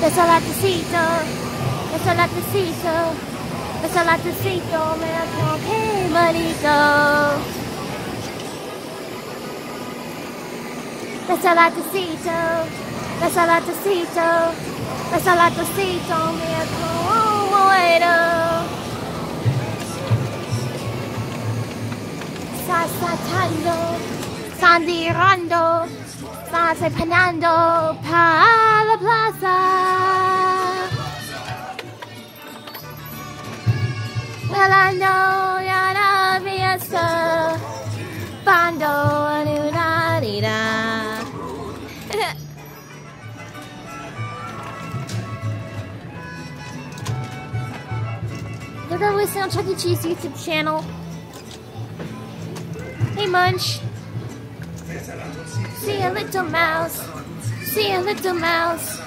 Desolatecito, desolatecito, desolatecito, me a tocar hey mari to la toqué bonito. Desolatecito, desolatecito, desolatecito, me la toqué Sasatando, sandirando, sasepanando pa la plaza. Listen on Chuck E. Cheese YouTube channel. Hey Munch. See a little mouse. See a little mouse.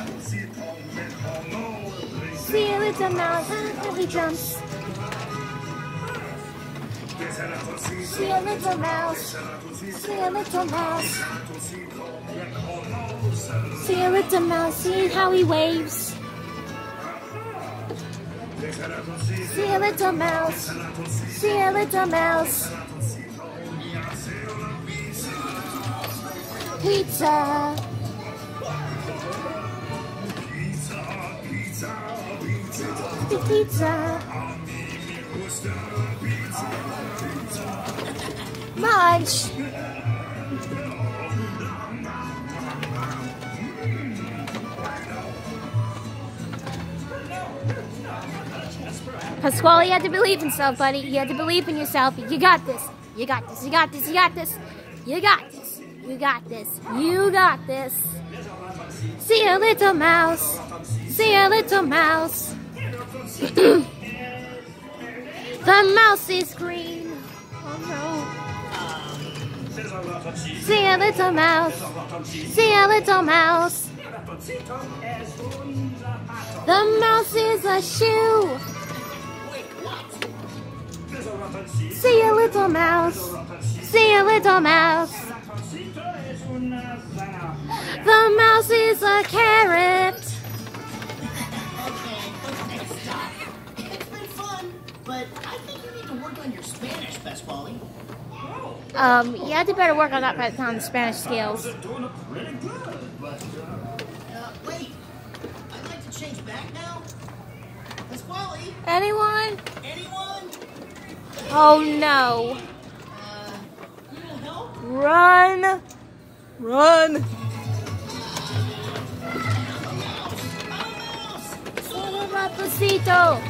See a little mouse. Ah, how he jumps. See a little mouse. See a little mouse. See a little mouse. See how he waves. See a little mouse. See a little mouse. Pizza. Pizza. Munch. Pasqually, had to believe in yourself, buddy. You had to believe in yourself. You got this. You got this. You got this. You got this. You got this. You got this. You got this. See a little mouse. See a little mouse. the mouse is green. Oh no. See a little mouse. See a little mouse. The mouse is a shoe. See a little mouse. See a little mouse. The mouse is a carrot. Okay, stop. It's been fun, but I think you need to work on your Spanish, Pasqually. Um, you had to better work on that on the Spanish scales. Doing pretty good, but uh, wait. I'd like to change back now. Pasqually, anyone? Oh no. Run. Run. Solo Rapacito.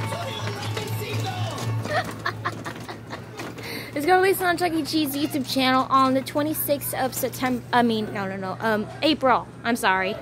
It's gonna release on Chuck E. Cheese YouTube channel on the 26th of September. I mean, no, no, no. Um, April. I'm sorry.